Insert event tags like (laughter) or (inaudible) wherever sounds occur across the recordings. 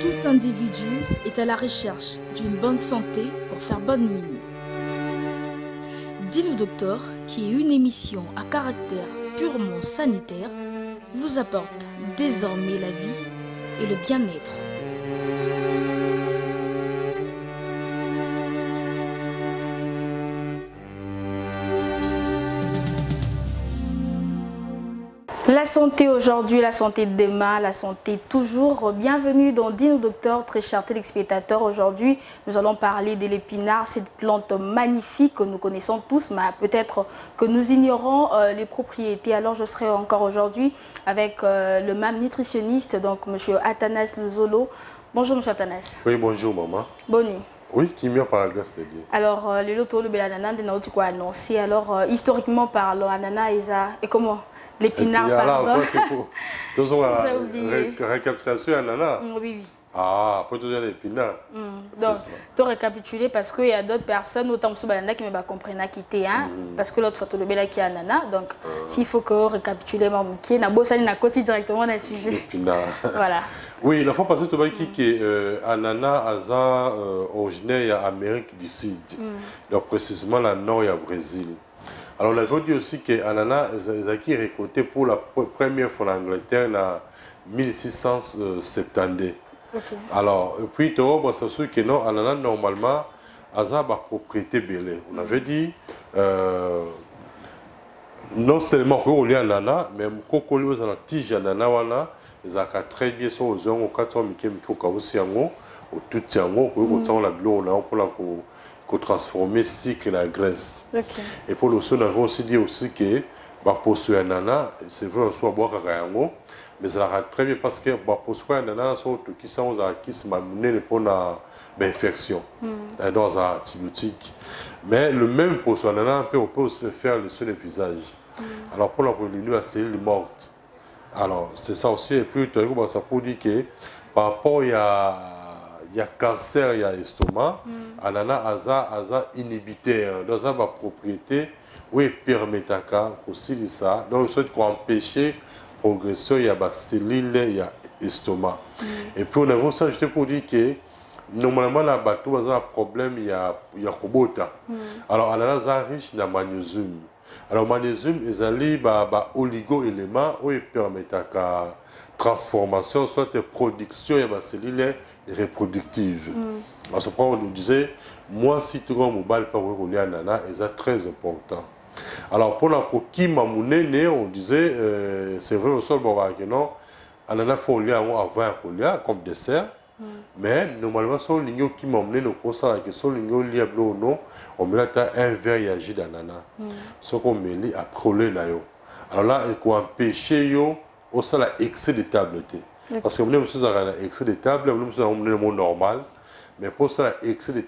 Tout individu est à la recherche d'une bonne santé pour faire bonne mine. Dis-nous docteur, qui est une émission à caractère purement sanitaire, vous apporte désormais la vie et le bien-être. La santé aujourd'hui, la santé demain, la santé toujours. Bienvenue dans Dino Docteur, très chers téléspectateurs. Aujourd'hui, nous allons parler de l'épinard, cette plante magnifique que nous connaissons tous, mais peut-être que nous ignorons euh, les propriétés. Alors, je serai encore aujourd'hui avec euh, le même nutritionniste, donc M. Athanas Luzolo. Bonjour, M. Athanas. Oui, bonjour, maman. Bonne nuit. Oui, qui m'y par la grâce de Dieu. Alors, euh, le loto, le belanana, de quoi annoncé. Alors, historiquement parlant, anana, et comment? L'épinard, pardon. (laughs) c'est pour. Toujours la ré- récapitulation, Anana. Mm, Oui, oui. Ah, après tout dire l'épinard. Mm. Donc, tu récapituler parce qu'il y a d'autres personnes, autant que ce qui me comprennent qui était, hein, Mm. parce que l'autre photo le bela qui est nana. Donc, Ah. s'il faut que récapituler, qui na bossa na côté directement dans le sujet. L'épinard. (laughs) (laughs) Voilà. Oui, la fois passée, tu m'as dit que euh, Anana Aza, euh, originaire d'Amérique du Sud. Donc, précisément, la Nord au Brésil. Alors, on avait dit aussi que Anana Zaki récolté pour la pre- première fois en Angleterre en 1670. Ok. Alors, et puis, c'est sûr que non, ananas, normalement, Aza a propriété belée. On avait dit, euh, non seulement qu'on lit ananas, mais qu'on lit aux tige ananas, wana, ils ont très bien sur aux gens, au 400 mike mike au kaosi yango, tout yango, au temps la bilo, on a pour transformer cycle la graisse. Et pour le son, on avait aussi dit aussi que bah, pour ce ananas, c'est vrai, on soit boire à yango, mais ça va très bien parce que bah, pour ce ananas, on tout qui sont qui se m'amener pour la infection euh, dans un antibiotique. Mais le même pour ce ananas, on peut, peut aussi le faire sur le visage. Alors pour la pour à cellules mortes. Alors c'est ça aussi. Et puis, ça pour dire que par rapport a il y a cancer, il y a estomac, ananas aza aza inhibiteur, dans sa propriété, oui permettre aussi ça. Donc qu'on empêcher progression, il y a des cellules, il y a estomac. Et puis on a aussi ajouté pour dire que normalement la bateau a un problème, il y a il y a robota. Alors ananas est riche en magnésium. Alors magnésium, ils allaient ba ba oligo éléments oui permettre la transformation soit production et cellules reproductives. Alors ce point on nous disait moi si tu as mobile par rouler ananas, c'est très important. Alors pour la coquille on disait euh, c'est vrai au sol bon que non ananas faut lier avant un comme dessert. Mais normalement, sur l'igno qui m'a au ça, que sur l'igno lié blanc non, on met là un verre et agit d'ananas. Ce qu'on met là après nayo. Alors là, il faut empêcher yo au ça la excès de tableté. Parce que nous sommes à excès de table, nous sommes au monde normal. Mais pour ça, la excès de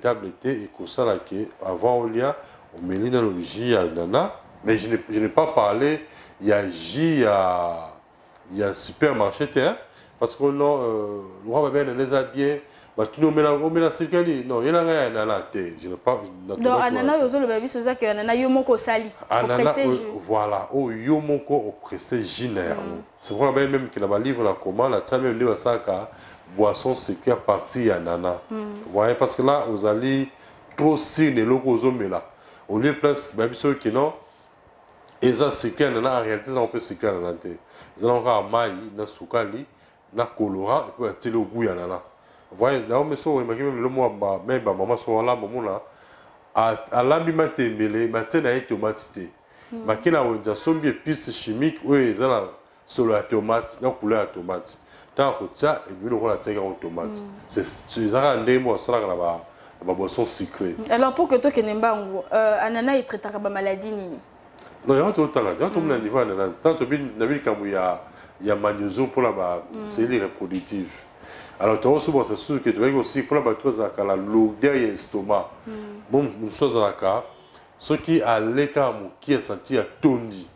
que ça là que avant on lia, on met là dans le jus à nana. Mais je n'ai je n'ai pas parlé, il y a jus, il y a il y a un supermarché hein, parce que non euh, le roi va bien les habiller bah tu nous mets la on met la sécurité non Donc, yo moko euh, voilà. Au yo moko oppressé génère c'est pour ça même ka boisson c'est qui ananas vous voyez parce que là trop au lieu de place baby ceux qui non eza en réalité eza mpe sika nana te eza nango kaka mai na sukali na kolora epe batieli ogu ya nana voye naome so oyemaki meme lo mwa me bamama so alamba mona alambi matembele batie na ye tomate te maki na wenza sombi épice chimique oyo eza na solo ya tomate na couleur ya tomate ntango kotia ebimi lokola atiaki yango tomate eza kaka ndenge mo basalaka na ba- na baboisson sucré Alors, pour que toi, tu n'aimes pas, euh, ananas, il traite la maladie. nini? non yango totanga yango tomona niveau ya nana ntango tobi na bilikambo ya ya magnésium mpona bacellules reproductive alors tokosobwasa susu ke tobaki aussi mpona bato bazalaka na lourdeur ya estomac mo mosusu azalaka soki aleka moki asanti atondi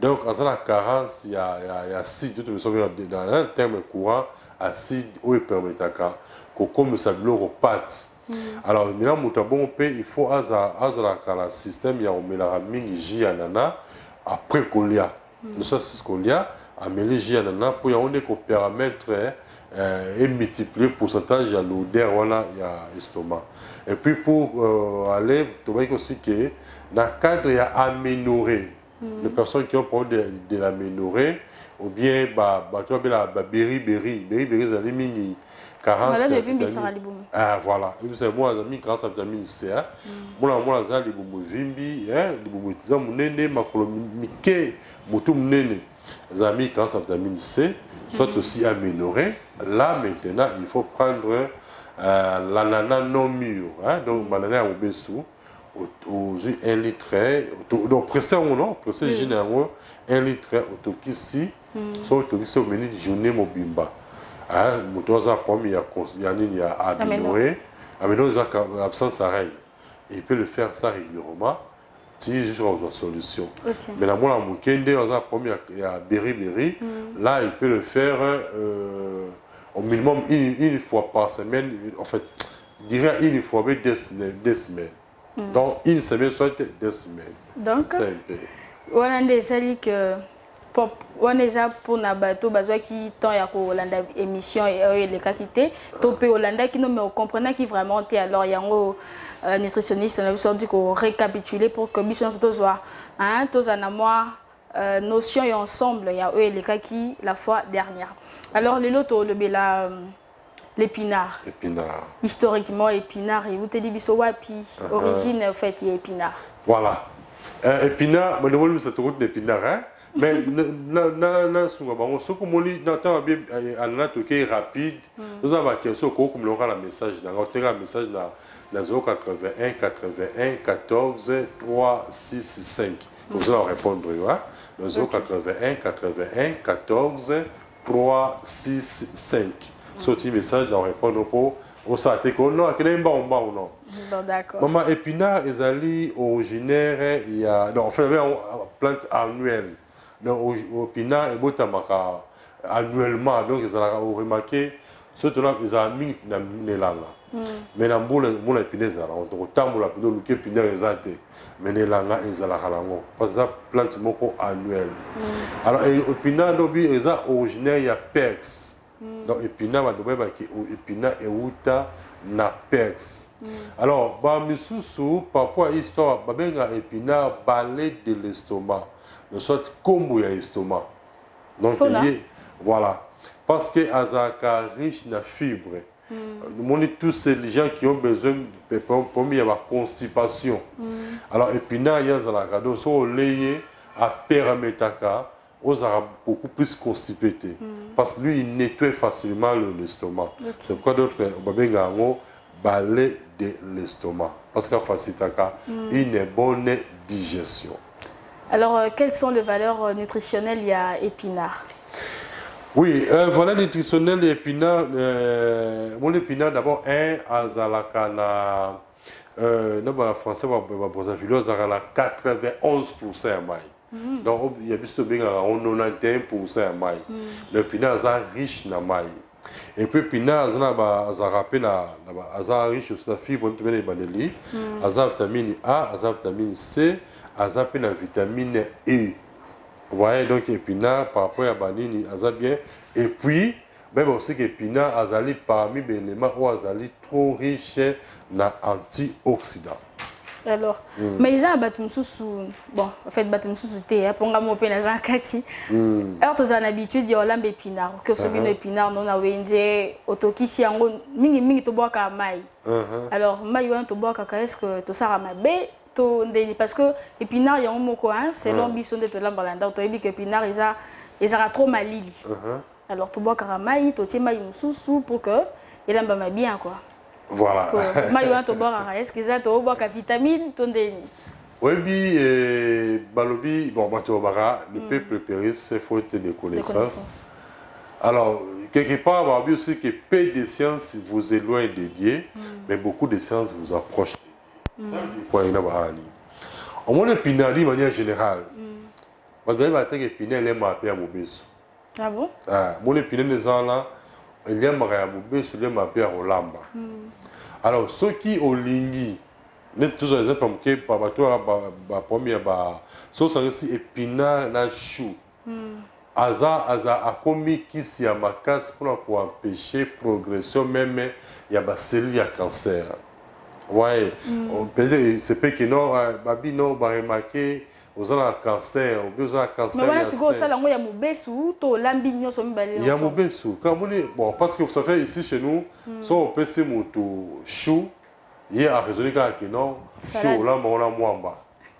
donc aza na carence ya, ya, ya acide to tobesoki dans un terme courant acide oyo epermetaka kokomisa biloko pate alors mina moto abongo mpe il faut aza- azalaka na système ya komelaka mingi ya nana après kolia a ameli jus ya nana mpo yango nde kopermettre euh, emultiplier pourcentage ya l'odeur wana ya estomac. Et puis pour euh, aller tobaki aussi ke na cadre ya améliorer les personnes qui ont problème de, de l'améliorer ou bien bato babela baberiberi beriberi ezali mingi voilà moi. Aza mingi carence ya vitamine c mwana mwana aza libumu evimbi libumu eza monene makolo mike motu monene aza mingi carence ya vitamine c soit aussi amélioré là maintenant il faut prendre euh, l'anana non mûr hein, donc banana ya mobesu ozwi 1 litre donc presse yango non presse jine yango 1 litre otokisi so otokisi omeni journée mobimba. Moto aza pomme ya nini ya amélioré amélioré eza absence à règle. Il peut le faire ça régulièrement juste kozwa solution. Mais na mwana moke nde aza pomme ya beriberi. Là il peut le faire euh, au minimum une, une fois par semaine. En fait je dirais une fois mais deux, deux semaines. Mm. Donc, une semaine, soit deux semaines. Donc, c'est un peu. wana nde ezali ke wana eza mpona bato bazwaki temps ya kolanda émission oyo elekaki te to mpe olandaki no mais ocomprenaki vraiment te alors yango euh, nutritionniste na biso di korécapitule pour que biso nyonso tozwa tozala na mwa euh, notion ya ensemble ya oyo elekaki la fois dernière alors lelo tolobela euh, l'épinard. Épinard. Historiquement, épinard, et vous te dites, wapi, origine, en fait, il y a épinard. Voilà. Euh, épinard, si épinard, hein? mais bango alana toke rapide message na message na na 081 81 14 3 6 5 vous allez répondre hein? 081 81 14 3 6 5 sorti message dans répondre pour au sate ko non akele mbao mbao non? Bon d'accord. Maman épinard ezali originaire il y a donc enfin une plante annuelle. Donc épinard ebotamaka annuellement donc ezalaka remarqué surtout là ezala mingi na nelanga mais na mbula mbula épinard ezalaka tokotambola mpe oluki épinard eza te mais nelanga ezalaka nango parce eza plante moko annuelle alors épinard ndobi eza originaire ya perse donc épinard balobai baki épinard euta na perse alors bamisusu par rapport à histoire babenga épinard balai de l'estomac. De sorte kombo ya estomac. Donc ye voilà. Parce que azalaka riche na fibre nomoni tous ces gens qui ont besoin pomi ya baconstipation alors épinard ye azalaka donc so olei ye apermetaka ozara beaucoup plus constipé te parce que lui il nettoie facilement l'estomac. Okay. c'est pourquoi d'autres babenga yango balai de l'estomac. Parce que facilitaka mm. une bonne digestion. Alors euh, quelles sont les valeurs euh, nutritionnelles? Il y a épinard oui euh, valeur nutritionnelle épinard euh, mon épinard d'abord un azalaka na euh, na bana français babrosavilo azalaka na 91 ya mai Mm. donc il y a biso tobengaka ngo 91 ya mai le pinard aza riche na mai et puis pinard aza na azalaka mpe aza riche aussi na fibre nto mpe na ebandeli aza vitamine a aza vitamine c aza mpe na vitamine e voyez donc épinard par rapport ya banini aza bien et puis même aussi que épinard azali parmi baélément oyo azali trop riche na antioxydant alors mm. mais eza na bato mosusu bon en fait bato mosusu te apongamo mpe naza na kati mm. alors tozala na habitude ya olamba épinard oki osobi no épinard no na wenze otokisi yango mingimingi tobwaka mai uh -huh. alors mai wana tobwakaka est ce que tosalaka mabe? Parce que épinard yango moko selon biso nde tolambaka ndako toyebi ke épinard eza ezalaka trop malili. -huh. alors tobwakaka mai totie mai mosusu pour que elambama bien quoi. Voilà. mai wana tobwakaka est ce que (laughs) eza tobwaka vitamine to ndeni oyebi balobi bon bato babaka le mm. peuple péris c'est faute de connaissance alors quelque part balobi aussi que peu de science vous éloigne de Dieu mm. mais beaucoup de science vous approche de Dieu ça veut dire quoi ina bahani omona épinard d'une manière générale. Bato bayebi bateke épinard elema mpe ya mobeso. Ah bon? Mona épinard eza wana eliamaka ya mobeso eliamaka mpe ya kolamba alors soki olingi neti tozwa exemple moke bato wana bapromi ya ba so osangisi épinard na chou. Aza aza akomi kisi ya makasi mpona koempêche progression meme ya baselule ya cancer ouais mm. peut-être c'est peut que non babi non baremarke oza na cancer obi oza na cancer wana sikoyo osala yango ya mobesu to olambi nyonso mibale ya mobesu kamoni bon parce que ça fait ici chez nous mm. so opesi moto chou ye araisonne kaka ke non chou olamba wana mwamba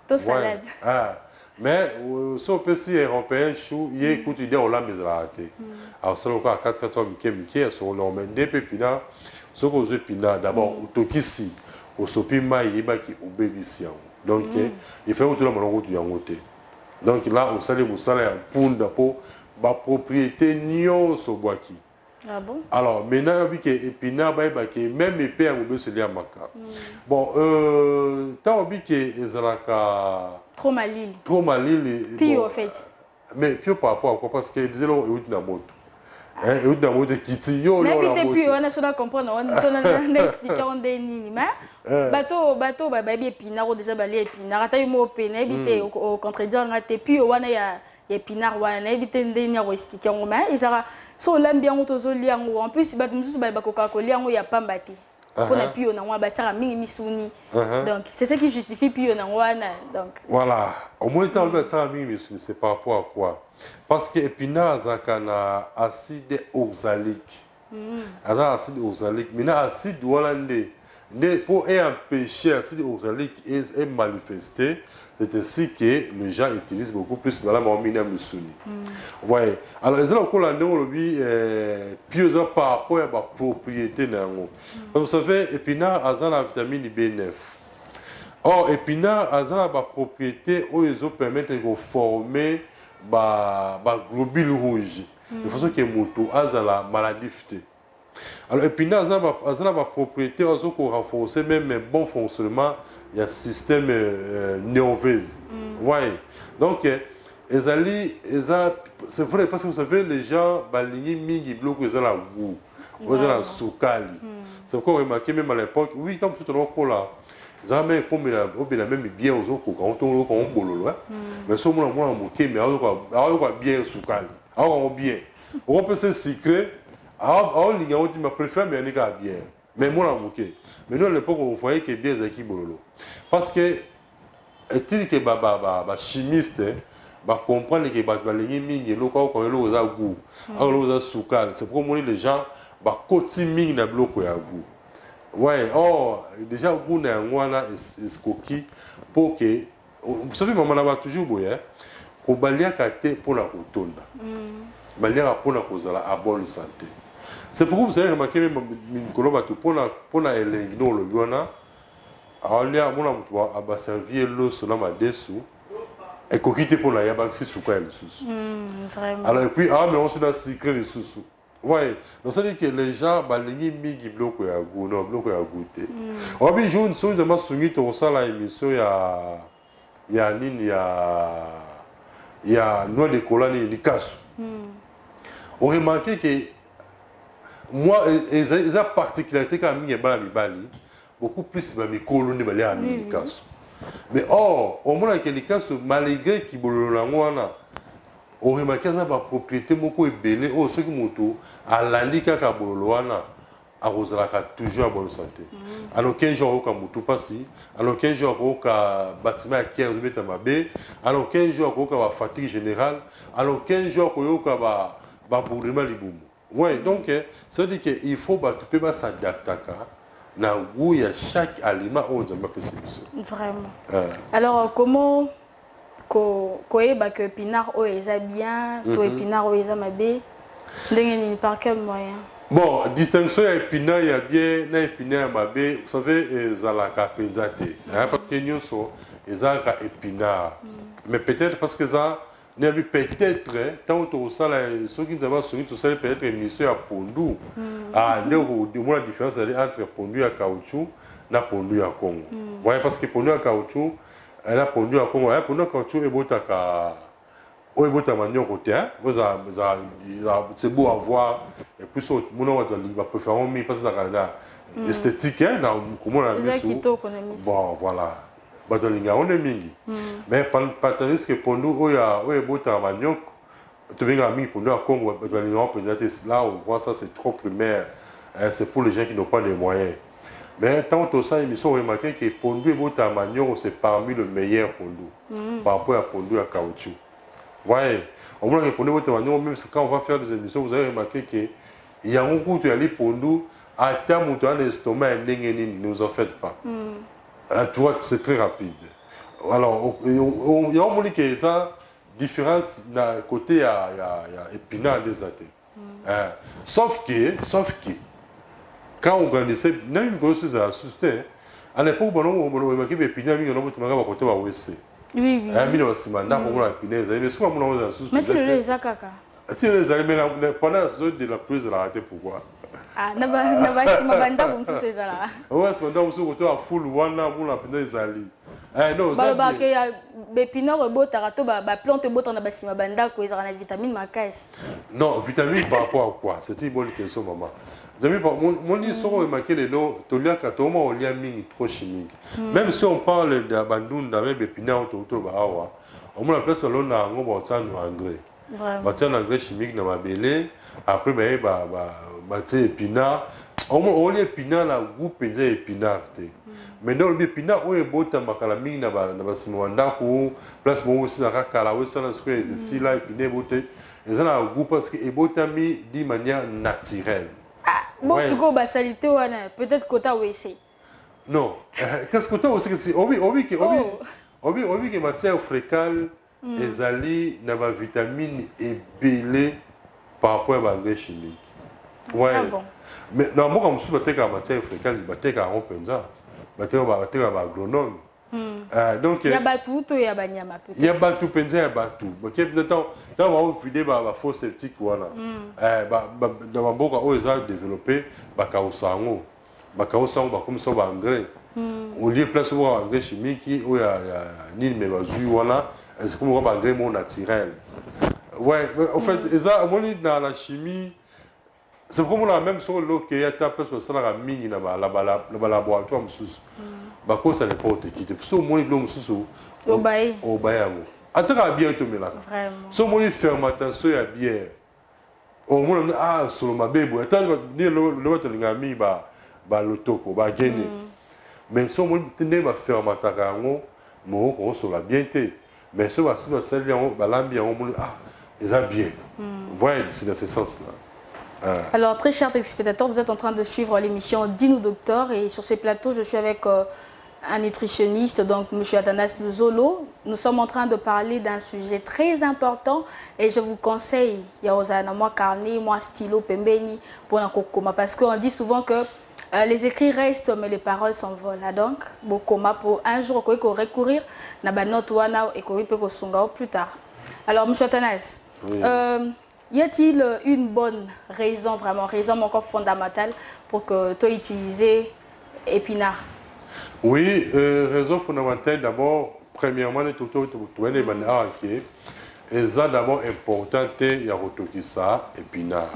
to salade ah. mais so opesi européen chou ye kutu ide olamba ezalaka te asala kaka 4 4 mike mike asokolome nde mpe mpina soki ozwi mpina d'abord otokisi osopi mai yebaki obebisi yango donc il kotuna kutu yango te donc là osali mosala ya mpunda mpo bapropriété nyonso obwaki Ah bon? Alors, maintenant, oui, que épinard, bah, bah, que même moube, c'est lié à maka. Bon, euh, tant que ezalaka trop malil. Trop malil. Puis en fait. Mais puis par rapport à quoi? Parce que disait là, il y a une moto. Hein, il y a une moto qui. Mais puis on a ça comprendre, on a expliqué on est nini, mais bateau, bateau, bah, bah, épinard, déjà, bah, les épinard, attends, il m'a opéné, éviter au contredire, on a été puis on a ya épinard, on a évité de nous expliquer, on a, ils ont so olambi yango tozolia yango en plus bato mosusu bale bakoka kolia yango ya pamba te mpona pio nango wana batiaka mingi misuni donc c'est ce qui justifie pio nango wana donc. Voilà. Omoni ntango lobi batiaka mingi misuni c'est par rapport à quoi? Parce que épinard azalaka na acide oxalique. Aza na acide oxalique. Maintenant acide wana nde nde mpo eempêcher acide oxalique emanifester c'est ainsi que les gens utilisent beaucoup plus la mamine à. Vous voyez Alors, ils ont encore puis ils ont par rapport à la propriété. Vous savez, épinard a la vitamine B9. Or, épinard a la propriété où ils ont permis de former des globules rouges. De façon que moto a la maladie. Alors, épinard a la propriété où ils ont renforcer même un bon fonctionnement il y a système euh, nerveux. Mm. Voyez? Donc, euh, c'est vrai parce que vous savez, les gens, baligni mingi ils ont la goût. Ils ont la soukali. C'est encore remarqué même à l'époque, oui, tant plus. Ils ont même comme la même bien aux autres quand on le quand on bololo. Mais ce moment moi mon mais alors quoi bien soukali. Alors bien. aolinga yango ti ma préfère meyani kaka biere mais mwana moke mais nous à l'époque on voyait que bien ezalaki bololo? Parce que etili ke bachimiste bacomprendre ke bato balingi mingi eloko aokoka eloko eza gu aoloko eza sukale c'est pourquoi omoni les gens bakoti mingi na biloko ya gu ouais or déjà gu na yango wana ekoki mpo ke soki mama na bato toujours boye kobaliaka te mpona kotonda baliaka mpona kozala a bonne santé. C'est pourquoi vous avez remarqué même mikolo bato pour la pour la elengi no lo biona aolia mona moto abaservie loso na madesu ekoki te mpona yabakisi suka ya lisusu alors epuis aamela nso na sucre lisusu voye donc cestadire que les gens balingi mingi biloko ya gu no biloko ya gu te obi jour soki nzambe asungi tokosala émission ya ya nini ya ya noix de cola nini likasu oremarke ke moi eza particularité kaka mingi ya bana mibali beaucoup plus bamikolo nde balia mingi likaso mais or omonaka likaso malgré kibololo yango wana oremaki aza bapropriété moko ebele oyo soki moto alandi kaka bololo wana akozalaka toujours ya bonne santé. Alors 15 jours akoyoka motu mpasi alors 15 jours akoyoka bâtiment ya kere ezobeta mabe alors 15 jours akoyoka bafatigue générale alors 15 jours akoyoka babourrement libumu ouais donc ça veut dire que il faut mpe basadaptaka na goût ya chaque aliment nzambe apesi biso. Vraiment. Alors comment koyeba ke épinard oyo eza bien to épinard oyo eza mabe? Ndenge nini par quel moyen? Bon distinction ya épinard ya bien na épinard ya mabe. Vous savez ezalaka mpenza te parce que nyonso ezalaka épinard. Mais peut-être parce que eza nayebi peut-être ntango tokosala soki nzambe asongi tosali peut-être émission ya pondu nde omona différence ezali entre pondu ya caoutchouc na pondu ya congo. Voye parce que pondu ya caoutchouc na pondu ya congo pondu ya caoutchouc ebotaka oyo ebotama nyongo te c'est beau à voir. Et puis mona bato bapréférant mingi parce ezalaka na esthétique na komona miso. Bon voilà bato alingaka ngo nde mingi mais patariske pondu oyo oyo ebotaka manioko tobenga mingi pondu ya congo balingaka mpenza te là on voit ça c'est trop primaire. Hein, c'est pour les gens qui n'ont pas les moyens. Mais tant ça émission remarqué que pondu ebotama nyongo c'est parmi le meilleur pondu. Par rapport à pondu ya caoutchouc. Voyez omonaka pondu ebotama nyongo même quand on va faire des émissions vous avez remarqué que yango kutu yali pondu. Ata moto ana estomac ya ndenge nini ne vous en faites pas. Ah, tu vois, c'est très rapide. Alors, il y a un qui ça différence na côté ya épinard des athées. Hein. Sauf que sauf que quand on organisait même une grosse assisté à l'époque bon on on on qui épinard mingi on tumanga ba côté ba WC. oui oui Hein mais souvent on assisté. mati lelo eza kaka Si les amis mais pendant la saison de la pluie elle a raté pourquoi? Ah, na basima bandako mosusu ezala. Owasi bandako mosusu kotoya fulu wana mpona mpenza ezali. Eh, Balobaka ya bepinor ebotaka to baplante ebotaka na basima bandako ezalaka na vitamine makasi non vitamine par rapport à quoi? C'est une bonne question mama moni soko oyemaki lelo toliaka tooma olia mingi trop chimique. Hmm. Même si on parle ya bandunda me bepinor oyo tokutoloba awa omona place balonda yango baotia no engrais. Batia na engrais chimique na mabele après baye eh, bâtiment épinard. On m'a on lia épinard, la goût penza épinard. te. Maintenant, le épinard, on est beau, t'as ma calamine, na ba, na ba simwanda, ko, place, na ça, na ce que, c'est là, épinard, eza na goût parce que ebotami d'une manière naturelle Ah, bon sikoyo basali te wana peut-être kota wese non euh, (laughs) qu'est-ce que toi aussi que tu obi obi que obi Oh. matière ezali na ba vitamine ebele par rapport à ba engrais chimique ouais. Ah bon. mais na mboka mosusu batekaka matière fécale batekaka yango mpenza batekaka ba- batekaka ba agronome. Euh, donc ya bato to ya banyama ya bato mpenza ya bato bake ntango baovide bafaux septique wana na bamboka oyo eza développé bakausa yango bakausa yango bakomisa baengrais olie place okoka baengrais chimique oyo ya nini me bazwi wana baengrais mo naturel. Ouais en fait eza omoni na la chimie c'est comme la même chose loke ya ta place basalaka mingi na balaboratoire mosusu n'importe qui te so omoni bilo mosusu obaye yango ata kaka biere tomelaka so omoni fermentation ya biere omona ah solo mabe boye ata loba tolingaka mingi ba- balotoko bagene mais so omoni ndenge bafermentaka yango moko kosola bien te mais so basi basali yango balambi yango omoni ah eza bien voyez c'est dans ce sens là Alors, très chers téléspectateurs, vous êtes en train de suivre l'émission Dis-nous Docteur et sur ce plateau, je suis avec euh, un nutritionniste, donc M. Athanas Luzolo. Nous sommes en train de parler d'un sujet très important et je vous conseille, Yaozana, moi carnet, moi stylo, pembeni, pour un kokoma, parce qu'on dit souvent que euh, les écrits restent, mais les paroles s'envolent. Ah, Donc, bokoma pour un jour, il faut recourir, na ba note wana et qu'on peut plus tard. Alors, M. Athanas, Oui. euh, y a-t-il une bonne raison, vraiment, raison encore fondamentale pour que tu utilises épinard Oui, euh, raison fondamentale, d'abord, premièrement, les tu les qui et ça d'abord important, il y a ça épinard.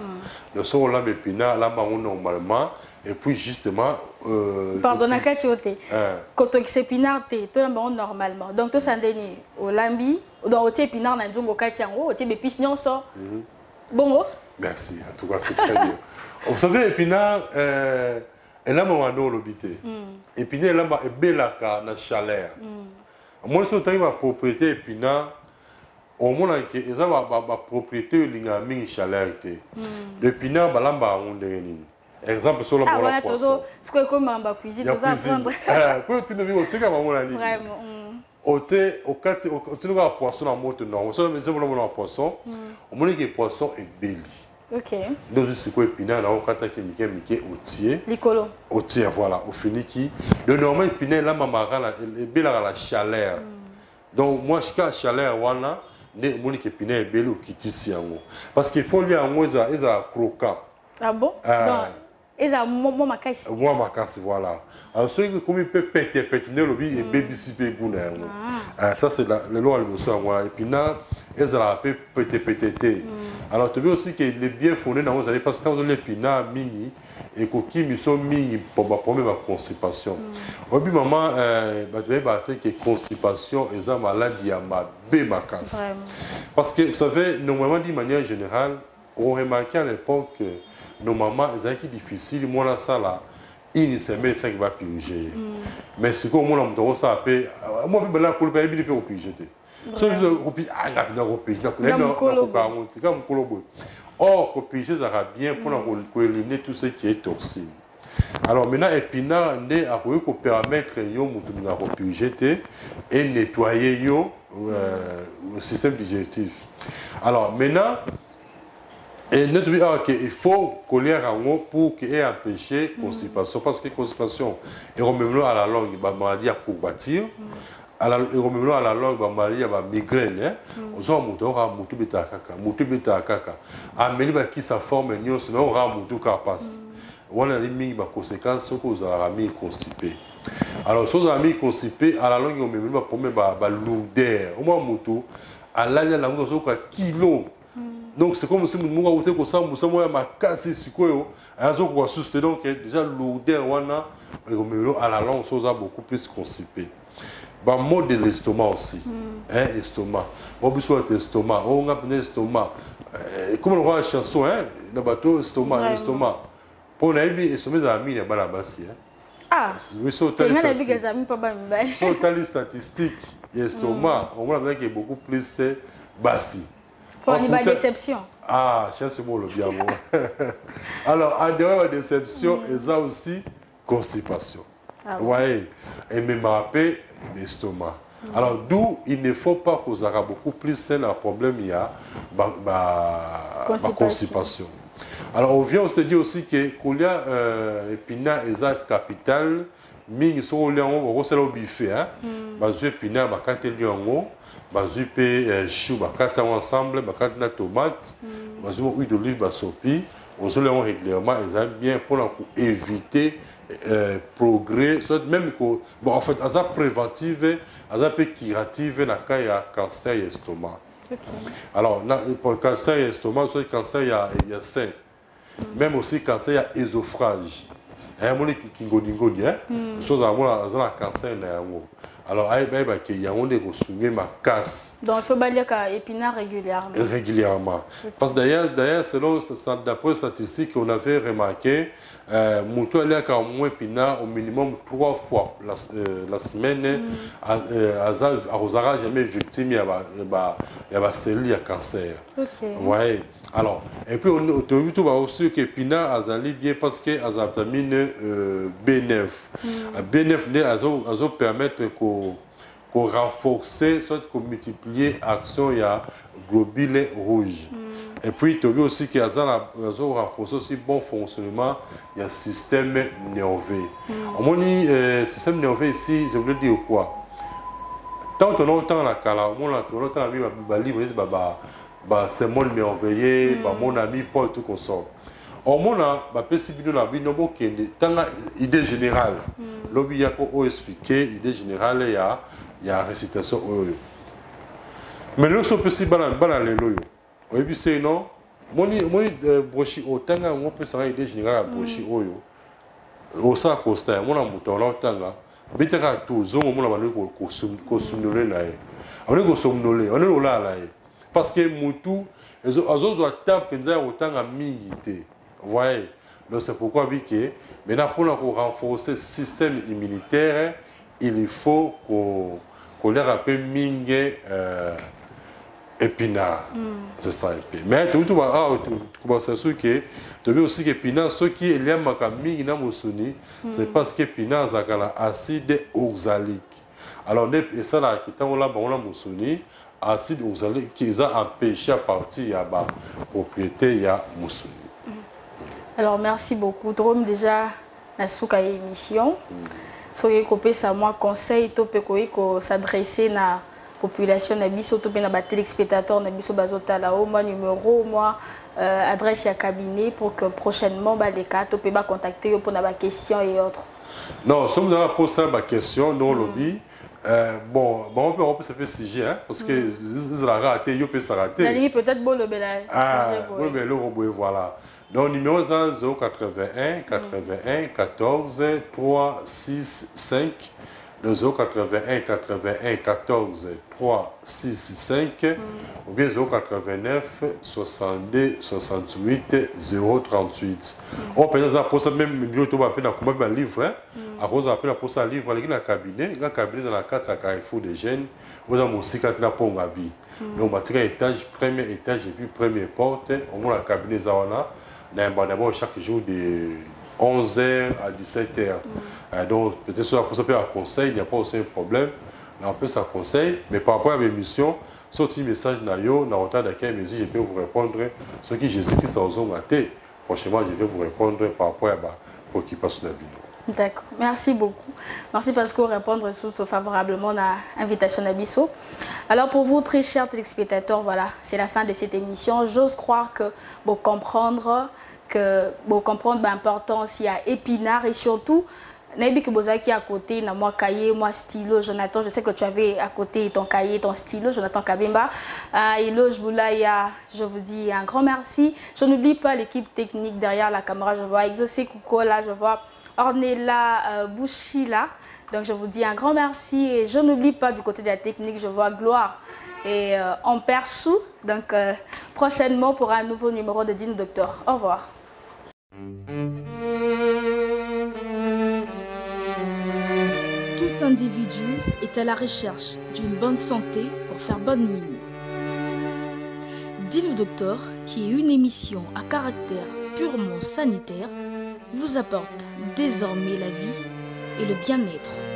Le son là, épinard, là, normalement, et puis justement. Euh, Pardon, à tu hein, Quand tu épinard, tu es normalement. Donc, tu es au lambi, dans le épinard, dans le katiango, tu es épices, ça. Bon, oh. Merci, en tout cas, c'est très bien. (laughs) Vous savez, épinard, euh, elle a mon nom l'obité. Épinard, elle a belaka na chaleur. Moi, je suis ma propriété épinard. Au moins, ils ont ma propriété linga mingi chaleur te. L'épinard, balamba on nini. Exemple, sur le Ah, bon voilà, poisson. tu es comme en cuisine, Il y a (laughs) tu vas cuisine. apprendre. Pour tu ne vis au tika maman nini. Vraiment. Mm. ote okati otuni kaka poisson na moto nango so eza bona mona poisson omoni ke poisson ebeli Ok. nde ozwi sikoyo epinard na okataki mike mike otie Licolo. otie voilà ofiniki donc normalement epinard elamamaka ebelaka na chaleur. Donc moi sika chaleur wana nde omoni ke epinard ebeli okitisi yango. Parce que faut lia yango ezala ezala croquant Ah bon Ah. Donc, et ça, moi, moi, ma caisse. mwa makasi voilà alors soki ekomi mpe petepete nde elobi ebebisi mpe gu na yango ça c'est lelo ya liboso yango wana epinard ezalaka mpe petepete te alors toyebi aussi ke le bien fondé nango ezali parce que ntango ozoli épinard mingi ekoki miso mingi baproblème ya constipation. Oyebi mama bato bayeba te ke constipation eza maladi ya mabe makasi. Parce que vous savez normalement d'une manière générale on remarquait à l'époque nos mamans ezalaki difficile mwana asala une semaine esangi bapurige mais sikoyo omona moto akosala mpe mwa mpe bala kolo mpe ayebi mpe kopurige te soki ngapi na kopurige nakoka yango te ka mokolo boye or kopurige ezalaka bien mpona koéliminer tout ce qui est alors maintenant épinard nde akoki kopermettre yo moto te système digestif. Alors maintenant et notre ah, il faut coller en pour qu'il ait empêché la constipation. Parce que la constipation, et remettons à la langue, la maladie à courbature. Et remettons à la langue, la maladie à migraine. On a mutu aura mutu beta kaka, mutu beta kaka. Ameli ba qui sa forme nyon, sinon on aura mutu carapace. On a mingi ba conséquences, ce que vous avez mis constipé. Alors, si vous avez mis constipé, à la langue, on met ba pommer ba ba lourdeur. Au moins à l'année la mutu, on a kilo. Donc c'est comme si mungu awute kosambusa moya makasi sikoyo azokoka susu te donc déjà lourdeur wana ekomemelo à la langue so oza beaucoup plus constipé bamot de l'estomac aussi mm. hein, estomac. Mo biso ate estomac onga mpena estomac. Comme lokola chanson hein, na bato estomac estomac. Mpo nayebi estomac ezala mingi ya bana basi so otali statistique. ya estomac. Omona mpezaki beaucoup plus basi Pour une déception. Ah, cherche moi le bien. (laughs) Alors, en dehors de la déception, il y a aussi constipation. Ah, Vous voyez Et me rappeler l'estomac. Alors, d'où il ne faut pas que vous ayez beaucoup plus un problème, il y a bah, bah, constipation. constipation. Alors, on vient, on se dit aussi que Koulia euh, Epina est la capitale, mingi so olia yango okosala obife bazwi épinard bakateli yango bazwi mpe chou bakati yango ensemble bakati na tomate bazwi mo huile d'olive basopi. Ozolia yango régulièrement ezali bien mpona koéviter euh, progrès soit même ko bon en fait aza préventive aza mpe curative na cas ya cancer ya estomac. Alors na, cancer ya estomac soit cancer ya, ya sein. Mm. même aussi cancer ya ésophrage ayamoni kingoningoni so ozala aza na cancer na yango. Alors ayebake yango nde makasi. Épinard régulièrement. Régulièrement. Parce que d'ailleurs selon d'après statistique on avait remarqué moto aliaka moins épinard au minimum trois fois la, euh, la semaine mm. euh, akozalaka jamais victime ya bacellule ya cancer voyez? Alors, et puis, on a tout aussi que Pina azali bien parce que a vitamine euh, B9. Mm. B9 azo permettre qu'on qu renforcer, soit qu'on multiplier l'action il y a globules rouges. Mm. Et puis, tu as aussi qu'il y a renforcer aussi bon fonctionnement il y a système nerveux. Mm. On dit euh, système nerveux ici, je voulais dire quoi? Tant que longtemps la cala, on a tout longtemps mis ma livre, bah bah c'est mon merveilleux mm. bah mon ami Paul tout consort omona bapesi bino na bino bokende ntanga idée générale mm. lobi ya ko expliquer idée générale ya ya récitation oyo mais loso opesi bana bana lelo oyo oyebi se no moni moni brochi oyo ntanga yango opesaka idée générale ya brochi mm. oyo osala constat yango na moto wana otanga betaka to zongo omona bandeki kosomnole na ye abandeki kosomnole bandeki kolala ye parce que mutu azozwa temps mpenza ya kotanga mingi te voyez. Donc c'est pourquoi bi ke maintenant mpona korenforcer système immunitaire il faut koleka mpe mingi euh, épinard mm. c'est ça mais tokuti kobasa so ke tobi aussi ke épinard soki eliamaka mingi na mosuni mm. c'est parce que épinard azalaka na acide oxalique alors nde esalaka kitango la bango na mosuni acide oxalique qui est empêché à partir ya ba propriété ya musuni. Alors merci beaucoup. Drôme déjà na suka émission. Soki kopesa moi conseil to pe ko s'adresser na population na biso to pe na ba téléspectateurs na biso bazotala au moi numéro moi euh, adresse ya cabinet pour que prochainement ba les cas to pe ba contacter pour na ba questions et autres. Non, dans la pour ça ba question non lobby Euh, bon, bon, on peut, se faire CG, hein, parce que mm. ça a raté, il peut s'arrêter. peut-être beau le belage. Ah, le belage, voilà. Donc, numéro 081 81 14 3 6 5. Le 081 81 14 3 6 5 ou bien 089 62 68 038. On peut dire pour ça même bientôt va appeler comment un livre hein. À cause appeler pour ça livre dans le cabinet, dans le cabinet dans la carte ça Carrefour des jeunes, vous avez aussi quand la pour ngabi. Donc on étage premier étage et puis première porte, on voit la cabinet ça on a d'abord chaque jour de 11h à 17h. Euh, donc, peut-être sur la peut un conseil, il n'y a pas aussi un problème. on peut ça conseil, mais par rapport à mes missions, sorti message na yo, na retard je peux vous répondre. Ce qui Jésus-Christ zone raté, prochainement, je vais vous répondre par rapport à la préoccupation de la D'accord. Merci beaucoup. Merci parce que vous répondre favorablement à l'invitation d'Abisso. Alors pour vous, très chers téléspectateurs, voilà, c'est la fin de cette émission. J'ose croire que vous comprendre que vous comprendre l'importance, il y a épinard et surtout, Nabi qui à côté, moi cahier, moi stylo, Jonathan, je sais que tu avais à côté ton cahier, ton stylo, Jonathan Kabimba. Euh, et Loge Boulaya, je vous dis un grand merci. Je n'oublie pas l'équipe technique derrière la caméra, je vois Exaucé là, je vois Ornella euh, Bouchila. Donc je vous dis un grand merci et je n'oublie pas du côté de la technique, je vois Gloire et euh, Sou. Donc euh, prochainement pour un nouveau numéro de Dine Docteur. Au revoir. Tout individu est à la recherche d'une bonne santé pour faire bonne mine. Dis-nous Docteur, qui est une émission à caractère purement sanitaire, vous apporte désormais la vie et le bien-être.